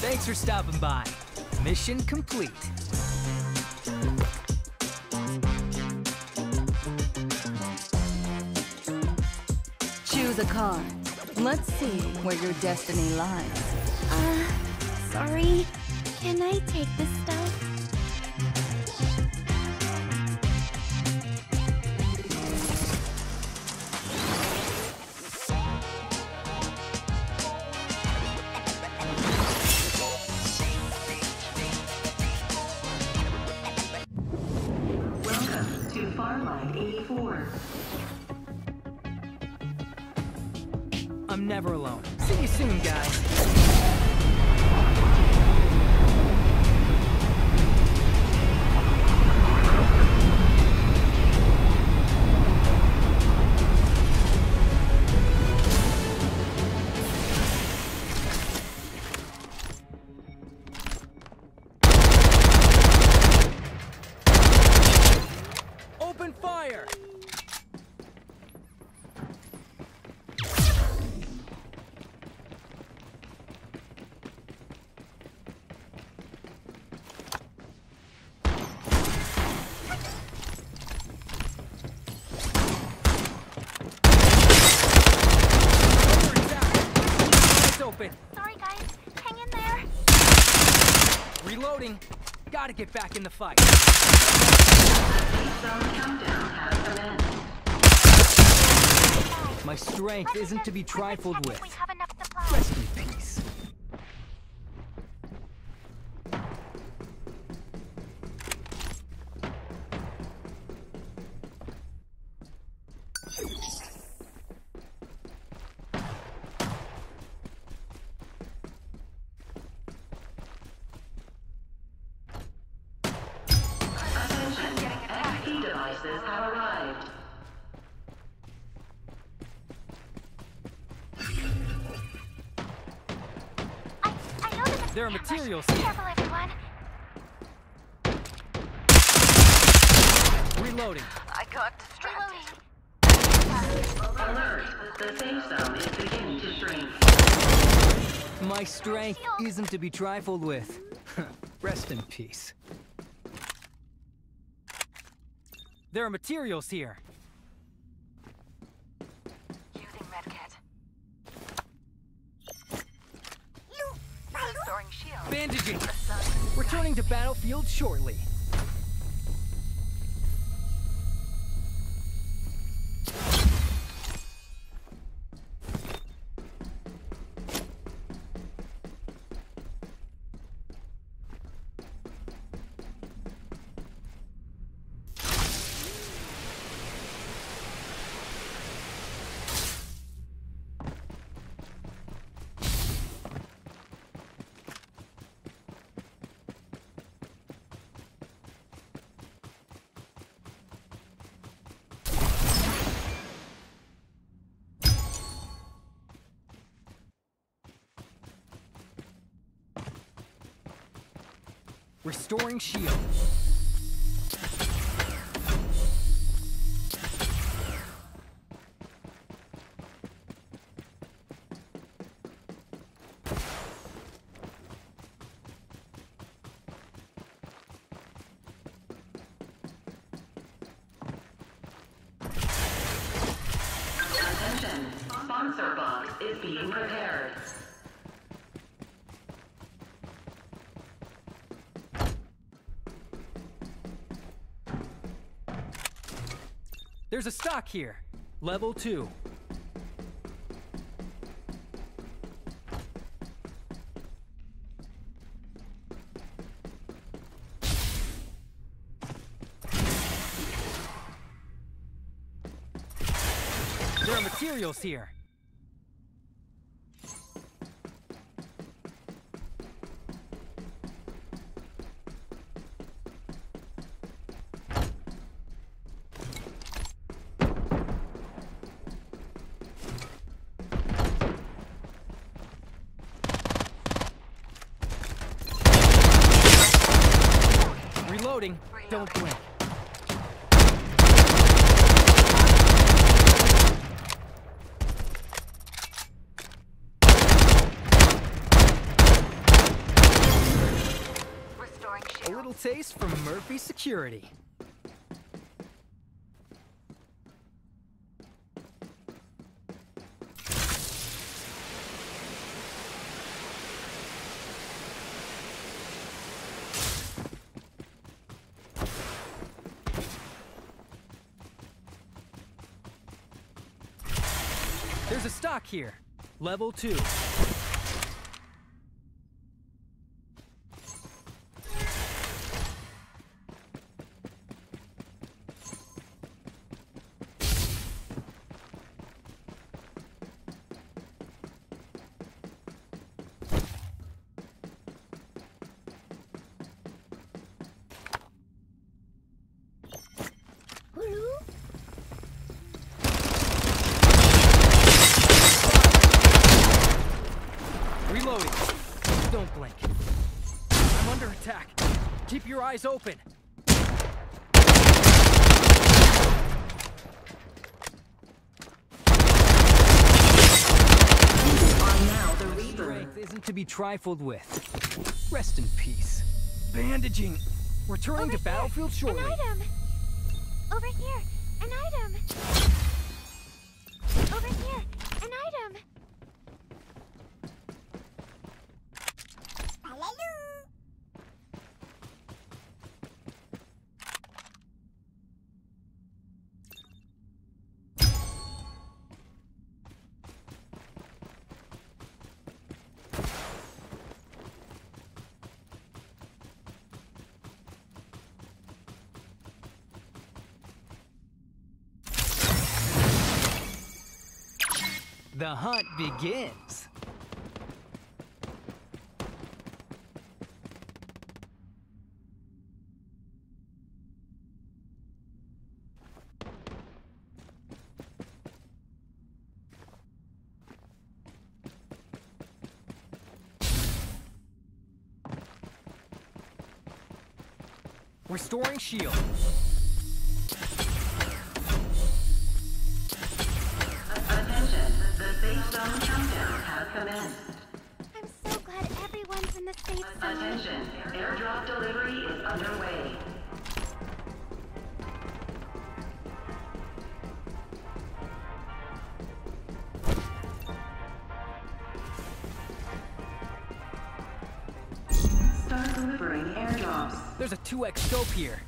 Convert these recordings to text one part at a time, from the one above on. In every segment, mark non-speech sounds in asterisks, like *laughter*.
Thanks for stopping by. Mission complete. Choose a car. Let's see where your destiny lies. Uh, sorry. Can I take this stuff? I'm never alone. See you soon, guys. Reloading. Gotta get back in the fight. My strength isn't to be trifled with. if XP have arrived. I, I know there's a There are materials here. Careful, everyone. Reloading. I got distracted. Reloading. Alert! The safe zone is beginning to shrink. My strength isn't to be trifled with. *laughs* Rest in peace. There are materials here. Using medkit. Restoring shield. Bandaging. Returning to battlefield shortly. Restoring shield. There's a stock here. Level 2. There are materials here. Don't blink. A little taste from Murphy Security. Here. Level 2. Hulu? Reloading. Don't blink. I'm under attack. Keep your eyes open. Are now the Reaper. Strength isn't to be trifled with. Rest in peace. Bandaging. Returning Over to here, battlefield shortly. An item. Over here, an item. Over here, an item. The hunt begins. Restoring shield. The zone countdown has commenced. I'm so glad everyone's in the safe zone. Attention, airdrop delivery is underway. Start delivering airdrops. There's a 2x scope here.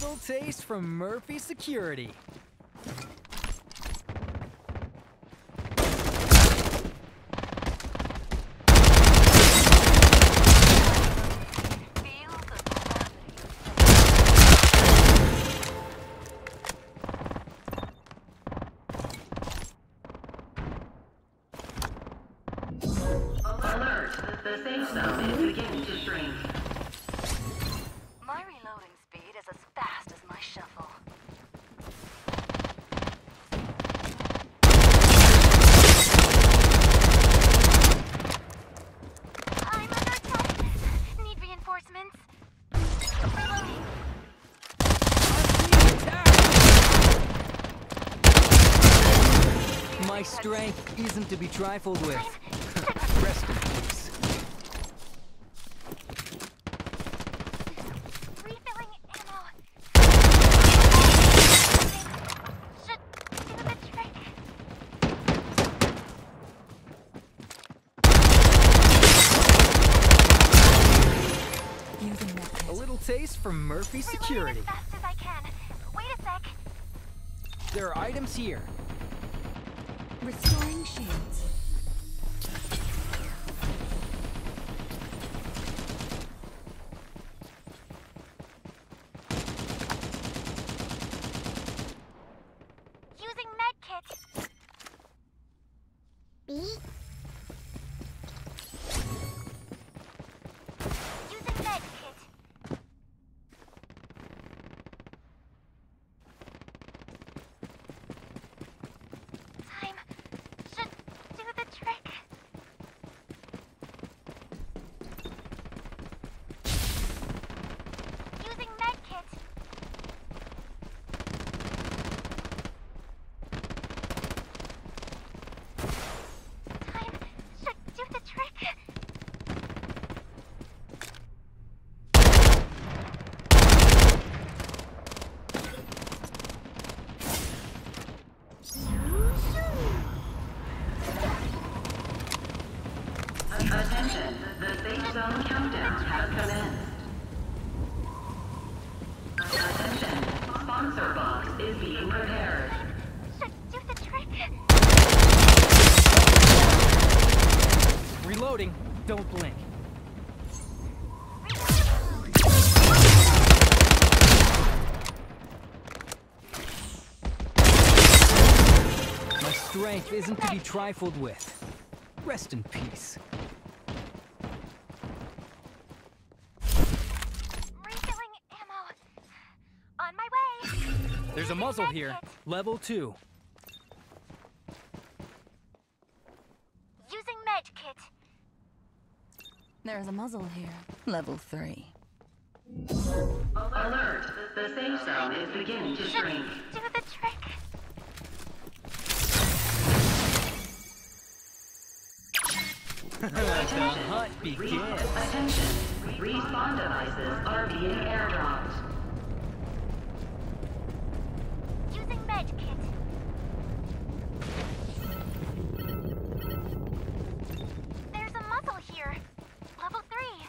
Little taste from Murphy Security. The safe zone is beginning to shrink. My reloading speed is as fast as my shuffle. I'm under attack. Need reinforcements. Reloading. My strength isn't to be trifled with. *laughs* Rest in peace. Refilling ammo. Should do the trick. Using A little taste from Murphy Reloading Security. as fast as I can. Wait a sec. There are items here. Restoring shields. Using medkit. Beat. Using med Attention, the safe zone countdown has commenced. Attention, sponsor box is being prepared. Do the trick. Reloading. Don't blink. My strength isn't to be trifled with. Rest in peace. Refilling ammo. On my way. There's a muzzle here. Level 2. Using med kit. There's a muzzle here. Level 3. Alert, the safe zone is beginning to shrink. Do the trick. the hunt begins. Attention, respawn devices are being airdropped. Using med kit. There's a muzzle here. Level 3.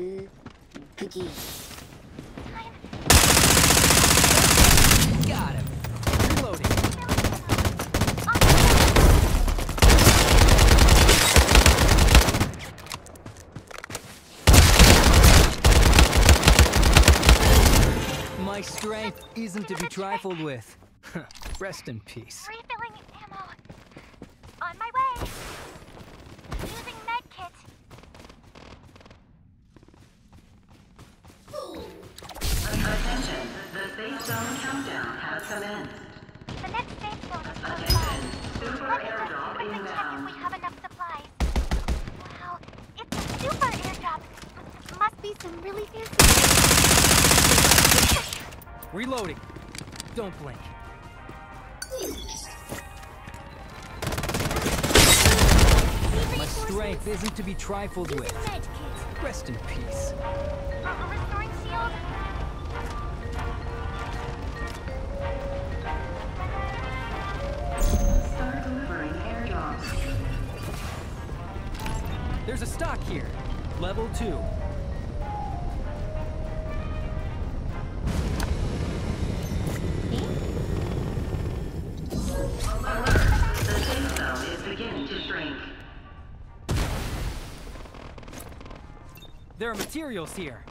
Reloading. My strength isn't to be trifled with. *laughs* Rest in peace. Refilling ammo. On my way. Using med kit. Attention, the safe zone countdown has commenced. The next safe zone is close Attention, by. super Let me just airdrop quickly check if we have enough supplies. Wow, it's a super airdrop. Must be some really fancy. *laughs* Reloading. Don't blink. My strength isn't to be trifled with. Using med kit. Rest in peace. Uh, There's a stock here. Level 2. The safe zone is beginning to shrink. There are materials here.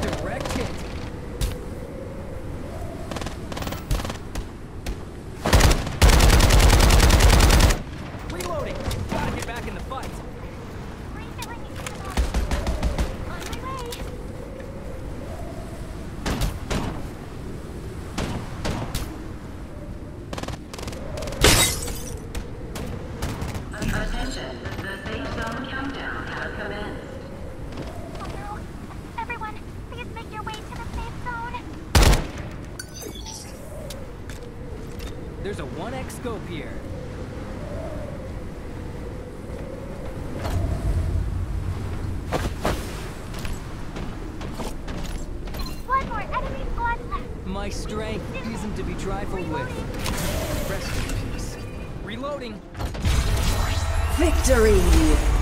Direct hit. Reloading. Gotta get back in the fight. Refilling ammo. On my way. Attention, the safe zone countdown has commenced. Oh no. Everyone, please make your way to the safe zone. There's a 1x scope here. One more enemy squad left. My strength isn't to be trifled with. Rest in peace. Reloading. Victory!